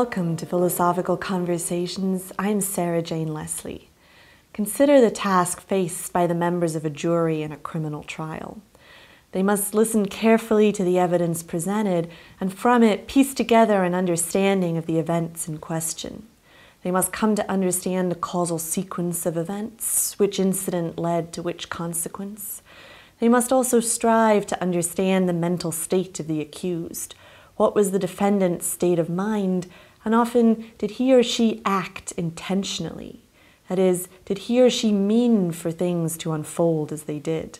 Welcome to Philosophical Conversations. I'm Sarah Jane Leslie. Consider the task faced by the members of a jury in a criminal trial. They must listen carefully to the evidence presented and from it piece together an understanding of the events in question. They must come to understand the causal sequence of events, which incident led to which consequence. They must also strive to understand the mental state of the accused what was the defendant's state of mind, and often did he or she act intentionally? That is, did he or she mean for things to unfold as they did?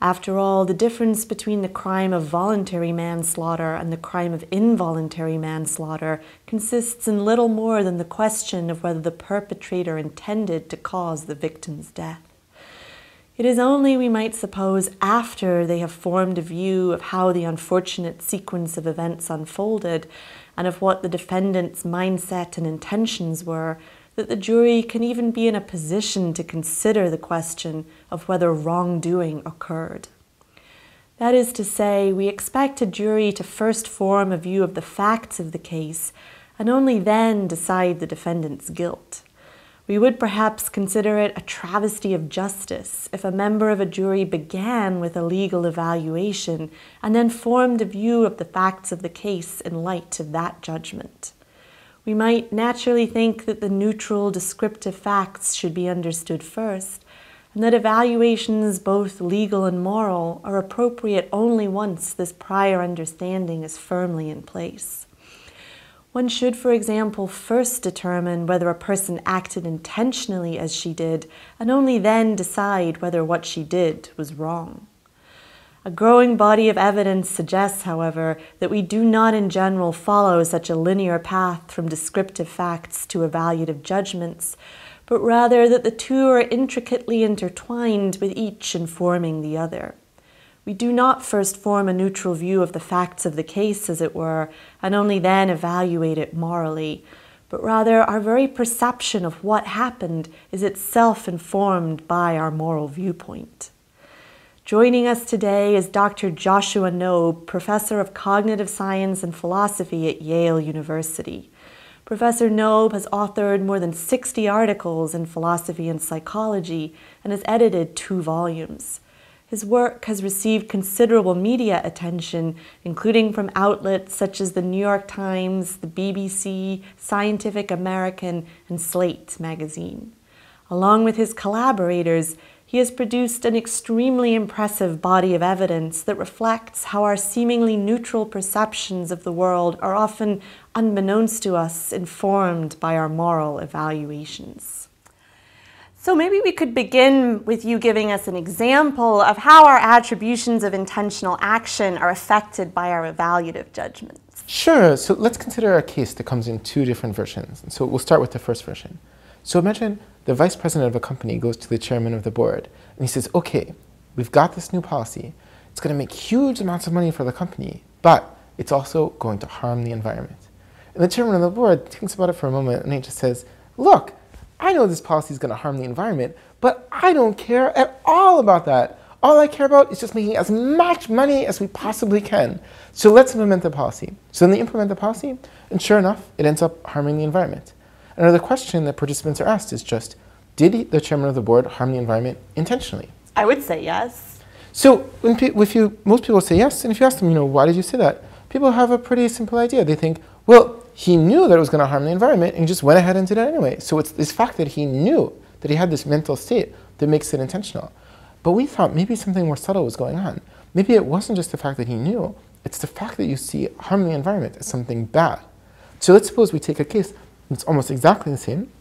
After all, the difference between the crime of voluntary manslaughter and the crime of involuntary manslaughter consists in little more than the question of whether the perpetrator intended to cause the victim's death. It is only, we might suppose, after they have formed a view of how the unfortunate sequence of events unfolded and of what the defendant's mindset and intentions were that the jury can even be in a position to consider the question of whether wrongdoing occurred. That is to say, we expect a jury to first form a view of the facts of the case and only then decide the defendant's guilt. We would perhaps consider it a travesty of justice if a member of a jury began with a legal evaluation and then formed a view of the facts of the case in light of that judgment. We might naturally think that the neutral descriptive facts should be understood first, and that evaluations, both legal and moral, are appropriate only once this prior understanding is firmly in place. One should, for example, first determine whether a person acted intentionally as she did, and only then decide whether what she did was wrong. A growing body of evidence suggests, however, that we do not in general follow such a linear path from descriptive facts to evaluative judgments, but rather that the two are intricately intertwined with each informing the other. We do not first form a neutral view of the facts of the case, as it were, and only then evaluate it morally, but rather our very perception of what happened is itself informed by our moral viewpoint. Joining us today is Dr. Joshua Knobe, Professor of Cognitive Science and Philosophy at Yale University. Professor Knobe has authored more than 60 articles in philosophy and psychology and has edited two volumes. His work has received considerable media attention, including from outlets such as the New York Times, the BBC, Scientific American, and Slate magazine. Along with his collaborators, he has produced an extremely impressive body of evidence that reflects how our seemingly neutral perceptions of the world are often, unbeknownst to us, informed by our moral evaluations. So maybe we could begin with you giving us an example of how our attributions of intentional action are affected by our evaluative judgments. Sure. So let's consider a case that comes in two different versions. so we'll start with the first version. So imagine the vice president of a company goes to the chairman of the board and he says, okay, we've got this new policy. It's going to make huge amounts of money for the company, but it's also going to harm the environment. And the chairman of the board thinks about it for a moment and he just says, look, I know this policy is going to harm the environment, but I don't care at all about that. All I care about is just making as much money as we possibly can. So let's implement the policy. So then they implement the policy, and sure enough, it ends up harming the environment. Another question that participants are asked is just, did the chairman of the board harm the environment intentionally? I would say yes. So when if you, most people say yes, and if you ask them, you know, why did you say that? People have a pretty simple idea. They think, well, he knew that it was going to harm the environment and he just went ahead and did it anyway. So it's this fact that he knew that he had this mental state that makes it intentional. But we thought maybe something more subtle was going on. Maybe it wasn't just the fact that he knew, it's the fact that you see harming the environment as something bad. So let's suppose we take a case that's almost exactly the same,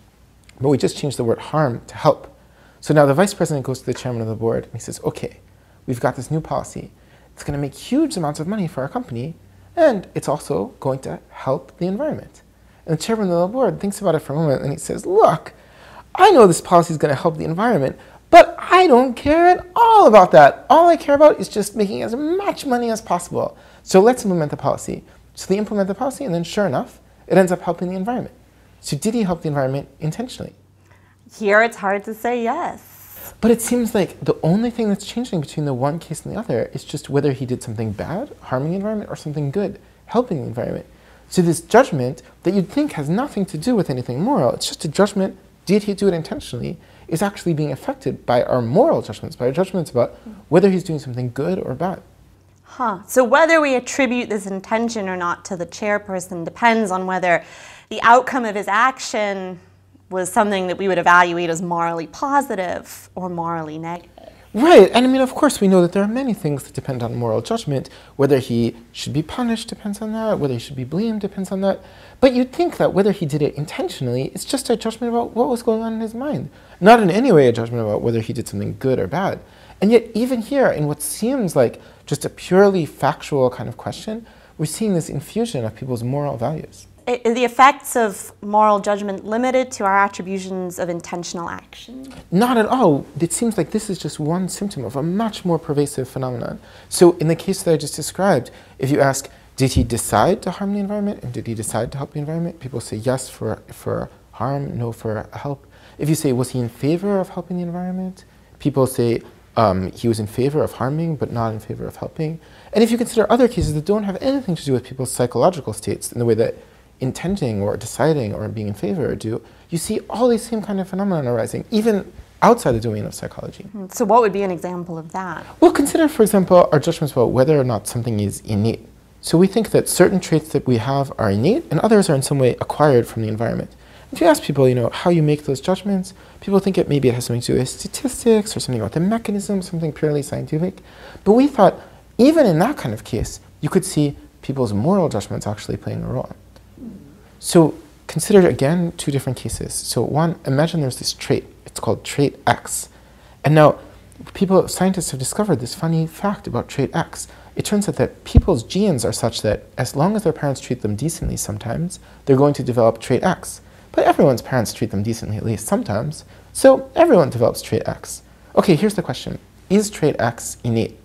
but we just change the word harm to help. So now the vice president goes to the chairman of the board and he says, okay, we've got this new policy. It's going to make huge amounts of money for our company, and it's also going to help the environment. And the chairman of the board thinks about it for a moment and he says, Look, I know this policy is going to help the environment, but I don't care at all about that. All I care about is just making as much money as possible. So let's implement the policy. So they implement the policy, and then sure enough, it ends up helping the environment. So did he help the environment intentionally? Here it's hard to say yes. But it seems like the only thing that's changing between the one case and the other is just whether he did something bad, harming the environment, or something good, helping the environment. So this judgment that you'd think has nothing to do with anything moral, it's just a judgment, did he do it intentionally, is actually being affected by our moral judgments, by our judgments about whether he's doing something good or bad. Huh. So whether we attribute this intention or not to the chairperson depends on whether the outcome of his action was something that we would evaluate as morally positive or morally negative. Right, and I mean, of course, we know that there are many things that depend on moral judgment. Whether he should be punished depends on that, whether he should be blamed depends on that. But you'd think that whether he did it intentionally, it's just a judgment about what was going on in his mind, not in any way a judgment about whether he did something good or bad. And yet, even here, in what seems like just a purely factual kind of question, we're seeing this infusion of people's moral values. The effects of moral judgment limited to our attributions of intentional action? Not at all. It seems like this is just one symptom of a much more pervasive phenomenon. So, in the case that I just described, if you ask, did he decide to harm the environment and did he decide to help the environment? People say yes for, for harm, no for help. If you say, was he in favor of helping the environment? People say um, he was in favor of harming but not in favor of helping. And if you consider other cases that don't have anything to do with people's psychological states in the way that intending or deciding or being in favor or do, you see all these same kind of phenomena arising, even outside the domain of psychology. Hmm, so, what would be an example of that? Well, consider, for example, our judgments about whether or not something is innate. So, we think that certain traits that we have are innate and others are in some way acquired from the environment. If you ask people, you know, how you make those judgments, people think it maybe it has something to do with statistics or something about the mechanism, something purely scientific. But we thought, even in that kind of case, you could see people's moral judgments actually playing a role. So consider again two different cases. So one, imagine there's this trait. It's called trait X. And now people, scientists have discovered this funny fact about trait X. It turns out that people's genes are such that as long as their parents treat them decently sometimes, they're going to develop trait X. But everyone's parents treat them decently at least sometimes, so everyone develops trait X. Okay, here's the question. Is trait X innate?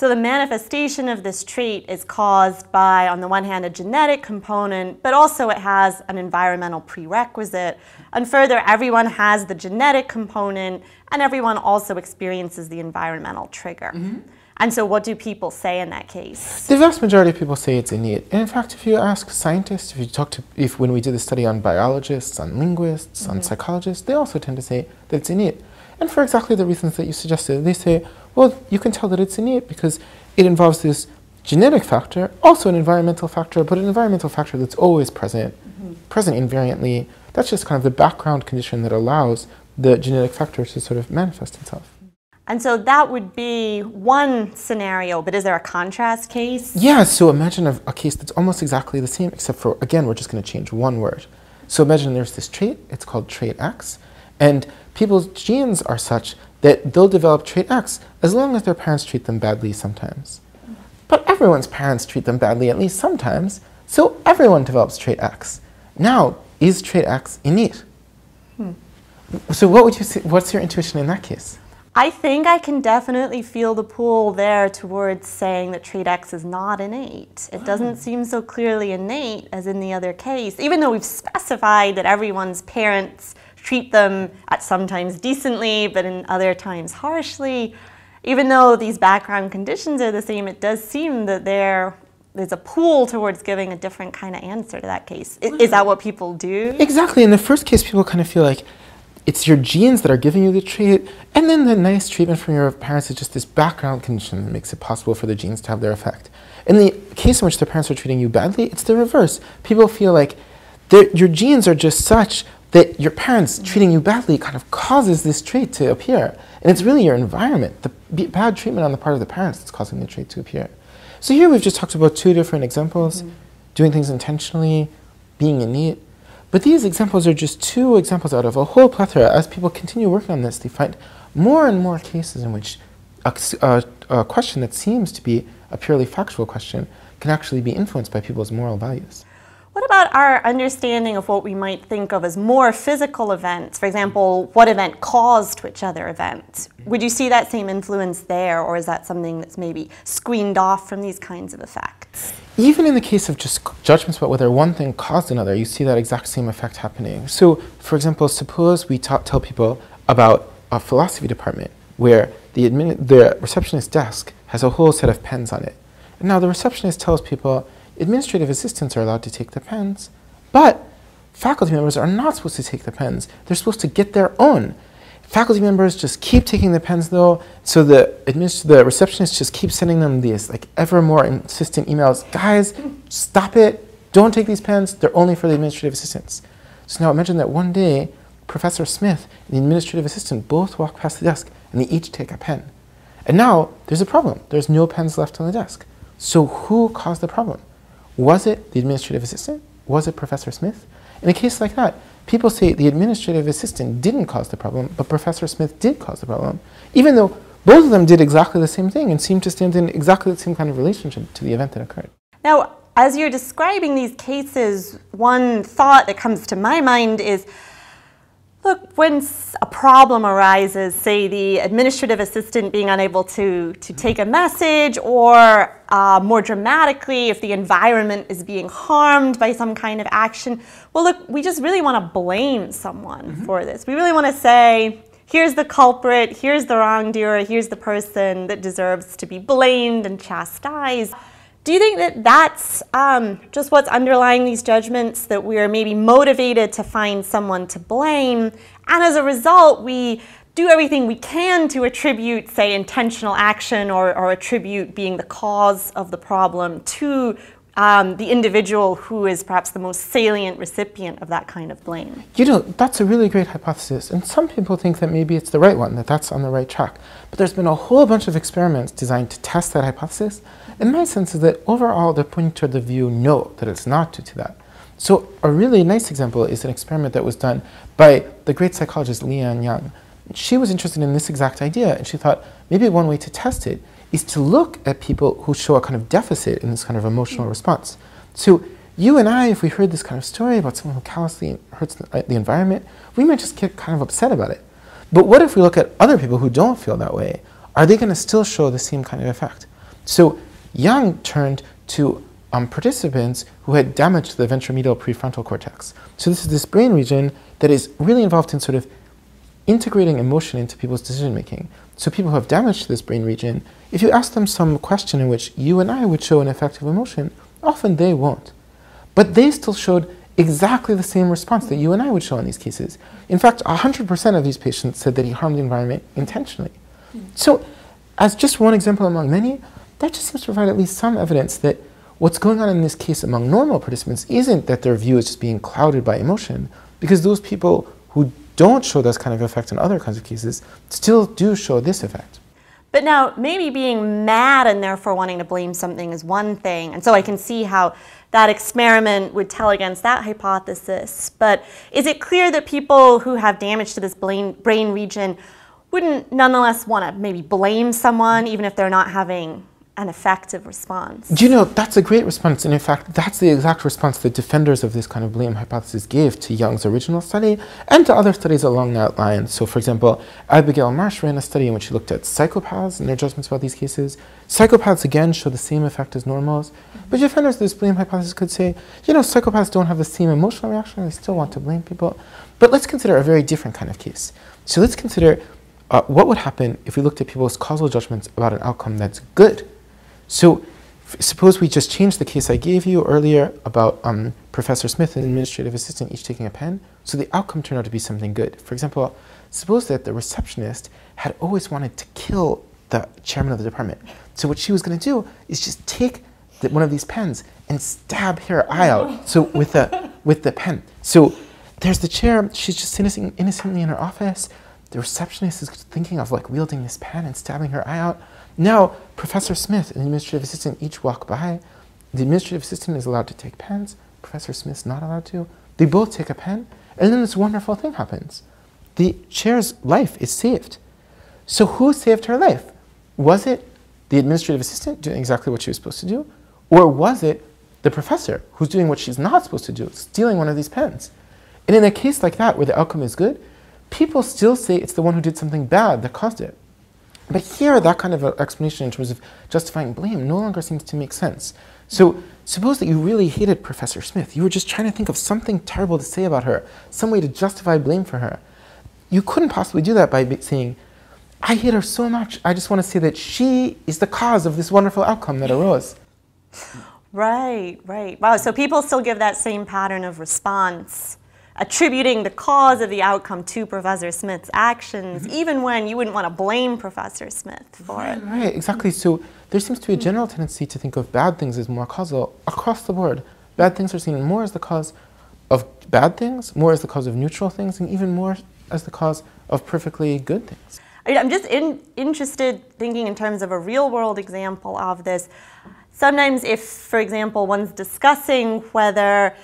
So the manifestation of this trait is caused by, on the one hand, a genetic component, but also it has an environmental prerequisite. And further, everyone has the genetic component, and everyone also experiences the environmental trigger. Mm -hmm. And so, what do people say in that case? The vast majority of people say it's innate. And in fact, if you ask scientists, if you talk to, if when we did the study on biologists, on linguists, mm -hmm. on mm-hmm. psychologists, they also tend to say that it's innate. And for exactly the reasons that you suggested, they say, well, you can tell that it's innate because it involves this genetic factor, also an environmental factor, but an environmental factor that's always present, mm-hmm. present invariantly. That's just kind of the background condition that allows the genetic factor to sort of manifest itself. And so that would be one scenario, but is there a contrast case? Yeah, so imagine a, a case that's almost exactly the same, except for, again, we're just going to change one word. So imagine there's this trait, it's called trait X, and people's genes are such that they'll develop trait X as long as their parents treat them badly sometimes. But everyone's parents treat them badly at least sometimes, so everyone develops trait X. Now, is trait X innate? Hmm. So what would you say, what's your intuition in that case? I think I can definitely feel the pull there towards saying that trait X is not innate. It doesn't seem so clearly innate as in the other case, even though we've specified that everyone's parents treat them at sometimes decently, but in other times harshly. Even though these background conditions are the same, it does seem that there there's a pull towards giving a different kind of answer to that case. Is, is that what people do? Exactly. In the first case, people kind of feel like it's your genes that are giving you the trait, and then the nice treatment from your parents is just this background condition that makes it possible for the genes to have their effect. In the case in which the parents are treating you badly, it's the reverse. People feel like your genes are just such that your parents treating you badly kind of causes this trait to appear. And it's really your environment, the bad treatment on the part of the parents that's causing the trait to appear. So here we've just talked about two different examples, mm-hmm. doing things intentionally, being innate. But these examples are just two examples out of a whole plethora. As people continue working on this, they find more and more cases in which a, a, a question that seems to be a purely factual question can actually be influenced by people's moral values. What about our understanding of what we might think of as more physical events? For example, what event caused which other event? Would you see that same influence there, or is that something that's maybe screened off from these kinds of effects? Even in the case of just judgments about whether one thing caused another, you see that exact same effect happening. So, for example, suppose we tell people about a philosophy department where the, the receptionist desk has a whole set of pens on it. And now the receptionist tells people administrative assistants are allowed to take the pens, but faculty members are not supposed to take the pens. They're supposed to get their own. Faculty members just keep taking the pens though, so the the receptionist just keeps sending them these like ever more insistent emails. Guys, stop it! Don't take these pens. They're only for the administrative assistants. So now imagine that one day, Professor Smith and the administrative assistant both walk past the desk and they each take a pen. And now there's a problem. There's no pens left on the desk. So who caused the problem? Was it the administrative assistant? Was it Professor Smith? In a case like that, people say the administrative assistant didn't cause the problem, but Professor Smith did cause the problem, even though both of them did exactly the same thing and seemed to stand in exactly the same kind of relationship to the event that occurred. Now, as you're describing these cases, one thought that comes to my mind is Look, when a problem arises, say the administrative assistant being unable to, to take a message, or uh, more dramatically, if the environment is being harmed by some kind of action, well, look, we just really want to blame someone mm-hmm. for this. We really want to say, here's the culprit, here's the wrongdoer, here's the person that deserves to be blamed and chastised. Do you think that that's um, just what's underlying these judgments, that we are maybe motivated to find someone to blame, and as a result, we do everything we can to attribute, say, intentional action or, or attribute being the cause of the problem to um, the individual who is perhaps the most salient recipient of that kind of blame? You know, that's a really great hypothesis. And some people think that maybe it's the right one, that that's on the right track. But there's been a whole bunch of experiments designed to test that hypothesis. And my sense is that overall they're pointing toward the view no, that it's not due to that. So a really nice example is an experiment that was done by the great psychologist Liane Young. She was interested in this exact idea, and she thought maybe one way to test it is to look at people who show a kind of deficit in this kind of emotional response. So you and I, if we heard this kind of story about someone who callously hurts the, uh, the environment, we might just get kind of upset about it. But what if we look at other people who don't feel that way? Are they going to still show the same kind of effect? So Young turned to um, participants who had damage to the ventromedial prefrontal cortex. So this is this brain region that is really involved in sort of integrating emotion into people's decision making. So people who have damage to this brain region, if you ask them some question in which you and I would show an effective emotion, often they won't. But they still showed exactly the same response that you and I would show in these cases. In fact, 100% of these patients said that he harmed the environment intentionally. Hmm. So, as just one example among many, that just seems to provide at least some evidence that what's going on in this case among normal participants isn't that their view is just being clouded by emotion, because those people don't show this kind of effect in other kinds of cases still do show this effect. But now, maybe being mad and therefore wanting to blame something is one thing. And so I can see how that experiment would tell against that hypothesis. But is it clear that people who have damage to this brain, brain region wouldn't nonetheless want to maybe blame someone, even if they're not having an effective response. Do you know, that's a great response. And in fact, that's the exact response the defenders of this kind of blame hypothesis gave to Young's original study and to other studies along that line. So, for example, Abigail Marsh ran a study in which she looked at psychopaths and their judgments about these cases. Psychopaths, again, show the same effect as normals. But defenders of this blame hypothesis could say, you know, psychopaths don't have the same emotional reaction, they still want to blame people. But let's consider a very different kind of case. So, let's consider uh, what would happen if we looked at people's causal judgments about an outcome that's good so suppose we just change the case I gave you earlier about um, Professor Smith and administrative assistant each taking a pen. So the outcome turned out to be something good. For example, suppose that the receptionist had always wanted to kill the chairman of the department. So what she was going to do is just take the, one of these pens and stab her eye out. So with the with the pen. So there's the chair. She's just innocent, innocently in her office. The receptionist is thinking of like wielding this pen and stabbing her eye out. Now, Professor Smith and the administrative assistant each walk by. The administrative assistant is allowed to take pens. Professor Smith's not allowed to. They both take a pen, and then this wonderful thing happens. The chair's life is saved. So, who saved her life? Was it the administrative assistant doing exactly what she was supposed to do? Or was it the professor who's doing what she's not supposed to do, stealing one of these pens. And in a case like that, where the outcome is good, people still say it's the one who did something bad that caused it. But here, that kind of explanation in terms of justifying blame no longer seems to make sense. So, suppose that you really hated Professor Smith. You were just trying to think of something terrible to say about her, some way to justify blame for her. You couldn't possibly do that by saying, I hate her so much, I just want to say that she is the cause of this wonderful outcome that arose. Right, right. Wow, so people still give that same pattern of response attributing the cause of the outcome to Professor Smith's actions, mm-hmm. even when you wouldn't want to blame Professor Smith for right, it. Right, exactly. So there seems to be a general tendency to think of bad things as more causal across the board. Bad things are seen more as the cause of bad things, more as the cause of neutral things, and even more as the cause of perfectly good things. I'm just in, interested thinking in terms of a real world example of this. Sometimes, if, for example, one's discussing whether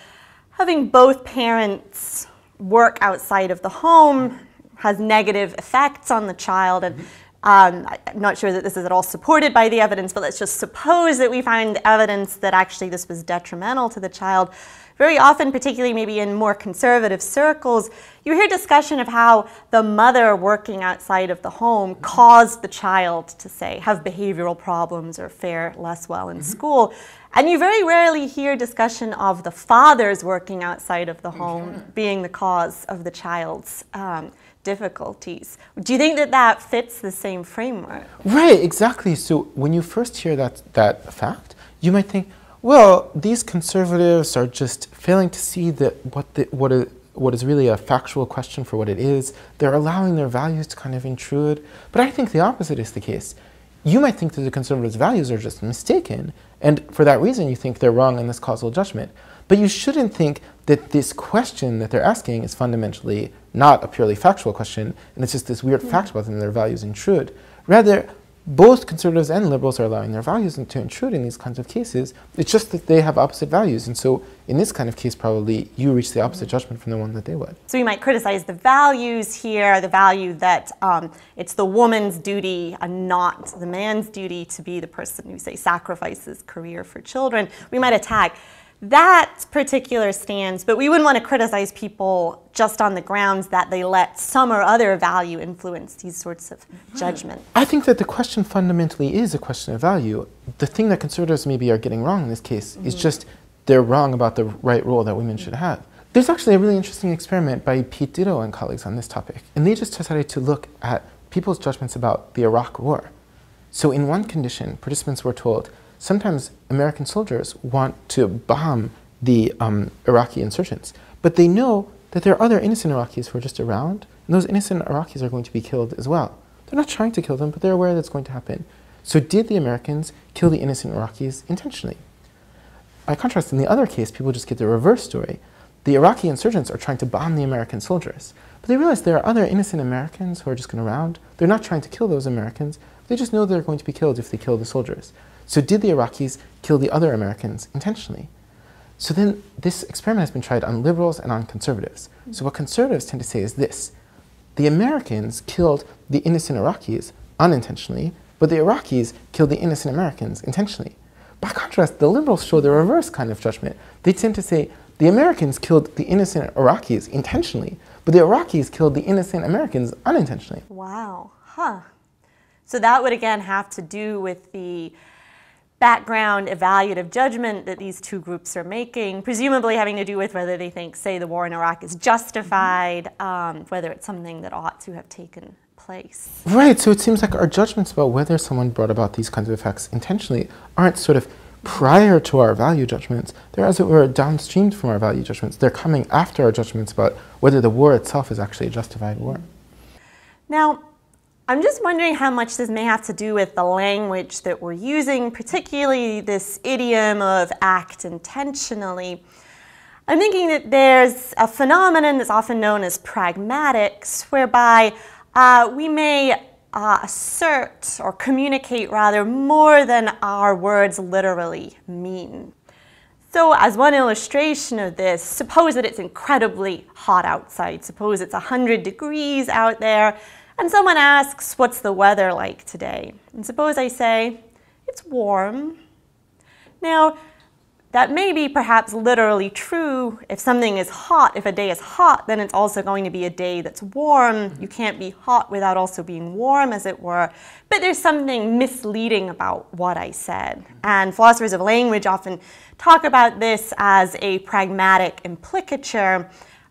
having both parents work outside of the home has negative effects on the child. And um, I'm not sure that this is at all supported by the evidence, but let's just suppose that we find evidence that actually this was detrimental to the child. Very often, particularly maybe in more conservative circles, you hear discussion of how the mother working outside of the home caused the child to, say, have behavioral problems or fare less well in mm-hmm. school. And you very rarely hear discussion of the fathers working outside of the home being the cause of the child's um, difficulties. Do you think that that fits the same framework? Right, exactly. So when you first hear that, that fact, you might think, well, these conservatives are just failing to see that what, the, what, a, what is really a factual question for what it is. They're allowing their values to kind of intrude. But I think the opposite is the case you might think that the conservatives' values are just mistaken, and for that reason you think they're wrong in this causal judgment. But you shouldn't think that this question that they're asking is fundamentally not a purely factual question, and it's just this weird yeah. fact about them, their values intrude. Rather, both conservatives and liberals are allowing their values to intrude in these kinds of cases. It's just that they have opposite values. And so, in this kind of case, probably you reach the opposite judgment from the one that they would. So, we might criticize the values here, the value that um, it's the woman's duty and not the man's duty to be the person who, say, sacrifices career for children. We might attack that particular stance, but we wouldn't want to criticize people just on the grounds that they let some or other value influence these sorts of judgments. I think that the question fundamentally is a question of value. The thing that conservatives maybe are getting wrong in this case mm-hmm. is just they're wrong about the right role that women should have. There's actually a really interesting experiment by Pete Ditto and colleagues on this topic, and they just decided to look at people's judgments about the Iraq War. So, in one condition, participants were told sometimes American soldiers want to bomb the um, Iraqi insurgents, but they know that there are other innocent Iraqis who are just around, and those innocent Iraqis are going to be killed as well. They're not trying to kill them, but they're aware that's going to happen. So, did the Americans kill the innocent Iraqis intentionally? By contrast, in the other case, people just get the reverse story. The Iraqi insurgents are trying to bomb the American soldiers, but they realize there are other innocent Americans who are just going around. They're not trying to kill those Americans, they just know they're going to be killed if they kill the soldiers. So did the Iraqis kill the other Americans intentionally? So then this experiment has been tried on liberals and on conservatives. So what conservatives tend to say is this. The Americans killed the innocent Iraqis unintentionally, but the Iraqis killed the innocent Americans intentionally. By contrast, the liberals show the reverse kind of judgment. They tend to say the Americans killed the innocent Iraqis intentionally, but the Iraqis killed the innocent Americans unintentionally. Wow. Huh. So that would again have to do with the background evaluative judgment that these two groups are making, presumably having to do with whether they think, say, the war in Iraq is justified, um, whether it's something that ought to have taken place. Right, so it seems like our judgments about whether someone brought about these kinds of effects intentionally aren't sort of prior to our value judgments. They're, as it were, downstream from our value judgments. They're coming after our judgments about whether the war itself is actually a justified war. Now, I'm just wondering how much this may have to do with the language that we're using, particularly this idiom of act intentionally. I'm thinking that there's a phenomenon that's often known as pragmatics, whereby uh, we may uh, assert or communicate rather more than our words literally mean. So, as one illustration of this, suppose that it's incredibly hot outside. Suppose it's 100 degrees out there and someone asks, What's the weather like today? And suppose I say, It's warm. Now, that may be perhaps literally true. If something is hot, if a day is hot, then it's also going to be a day that's warm. Mm-hmm. You can't be hot without also being warm, as it were. But there's something misleading about what I said. Mm-hmm. And philosophers of language often talk about this as a pragmatic implicature.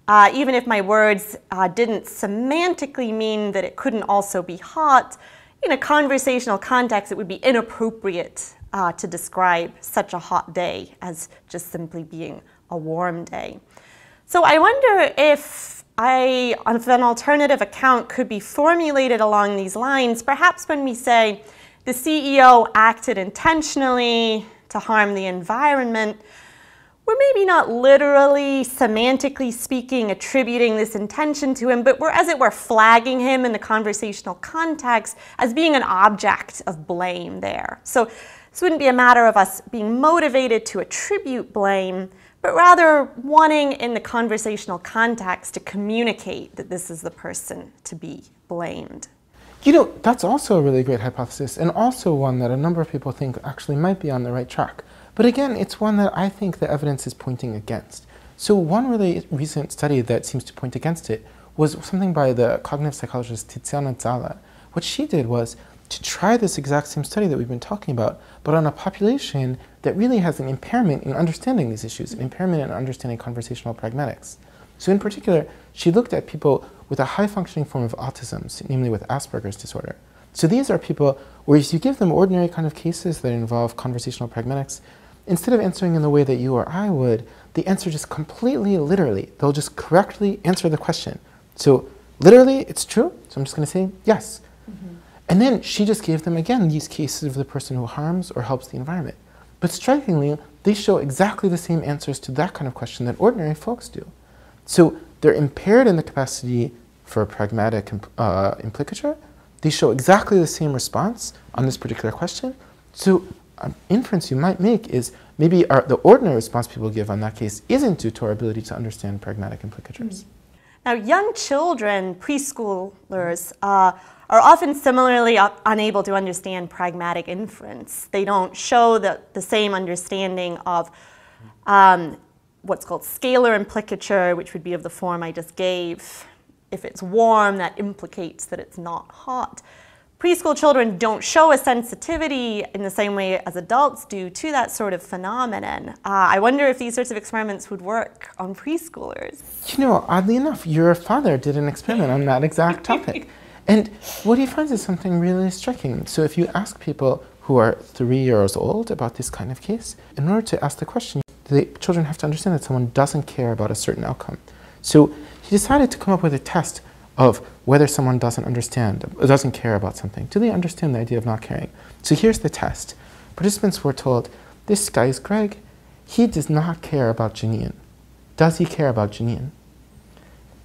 Uh, even if my words uh, didn't semantically mean that it couldn't also be hot, in a conversational context, it would be inappropriate uh, to describe such a hot day as just simply being a warm day. So I wonder if I, if an alternative account could be formulated along these lines, perhaps when we say the CEO acted intentionally to harm the environment, we're maybe not literally, semantically speaking, attributing this intention to him, but we're, as it were, flagging him in the conversational context as being an object of blame there. So this wouldn't be a matter of us being motivated to attribute blame, but rather wanting in the conversational context to communicate that this is the person to be blamed. You know, that's also a really great hypothesis, and also one that a number of people think actually might be on the right track. But again, it's one that I think the evidence is pointing against. So, one really recent study that seems to point against it was something by the cognitive psychologist Tiziana Zalla. What she did was to try this exact same study that we've been talking about, but on a population that really has an impairment in understanding these issues, an impairment in understanding conversational pragmatics. So, in particular, she looked at people with a high functioning form of autism, namely with Asperger's disorder. So, these are people where if you give them ordinary kind of cases that involve conversational pragmatics, instead of answering in the way that you or I would, the answer just completely literally. They'll just correctly answer the question. So, literally, it's true. So, I'm just going to say yes. Mm-hmm. And then she just gave them again these cases of the person who harms or helps the environment. But strikingly, they show exactly the same answers to that kind of question that ordinary folks do. So they're impaired in the capacity for pragmatic uh, implicature. They show exactly the same response on this particular question. So an inference you might make is maybe our, the ordinary response people give on that case isn't due to our ability to understand pragmatic implicatures. Mm-hmm. Now, young children, preschoolers, uh, are often similarly unable to understand pragmatic inference. They don't show the, the same understanding of um, what's called scalar implicature, which would be of the form I just gave. If it's warm, that implicates that it's not hot. Preschool children don't show a sensitivity in the same way as adults do to that sort of phenomenon. Uh, I wonder if these sorts of experiments would work on preschoolers. You know, oddly enough, your father did an experiment on that exact topic. And what he finds is something really striking. So if you ask people who are three years old about this kind of case, in order to ask the question, the children have to understand that someone doesn't care about a certain outcome. So he decided to come up with a test of whether someone doesn't understand, doesn't care about something. Do they understand the idea of not caring? So here's the test. Participants were told, this guy is Greg. He does not care about Janine. Does he care about Janine?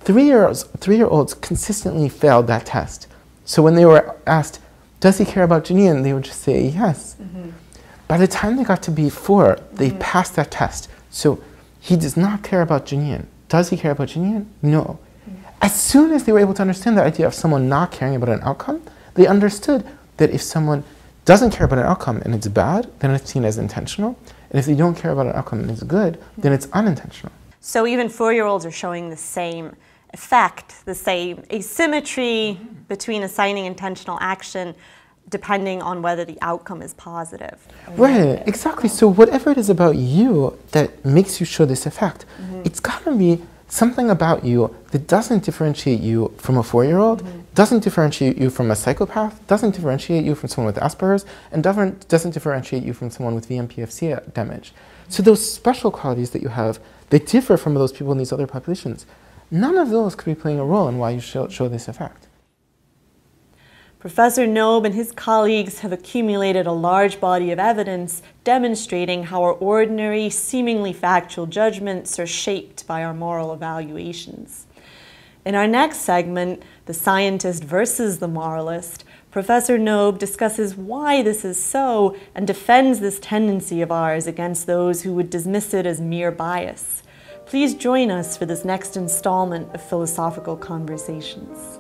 Three-year-olds, three-year-olds consistently failed that test. So when they were asked, does he care about Janine, they would just say yes. Mm-hmm. By the time they got to be 4 they mm-hmm. passed that test. So he does not care about Janine. Does he care about Janine? No. Mm-hmm. As soon as they were able to understand the idea of someone not caring about an outcome, they understood that if someone doesn't care about an outcome and it's bad, then it's seen as intentional. And if they don't care about an outcome and it's good, then it's unintentional. So even four year olds are showing the same effect, the same asymmetry mm-hmm. between assigning intentional action depending on whether the outcome is positive. Right, exactly. So whatever it is about you that makes you show this effect, mm-hmm. it's got to be something about you that doesn't differentiate you from a four-year-old, mm-hmm. doesn't differentiate you from a psychopath, doesn't differentiate you from someone with Asperger's, and doesn't, doesn't differentiate you from someone with VMPFC damage. So those special qualities that you have, they differ from those people in these other populations. None of those could be playing a role in why you show, show this effect. Professor Knobe and his colleagues have accumulated a large body of evidence demonstrating how our ordinary, seemingly factual judgments are shaped by our moral evaluations. In our next segment, The Scientist versus the Moralist, Professor Knobe discusses why this is so and defends this tendency of ours against those who would dismiss it as mere bias. Please join us for this next installment of Philosophical Conversations.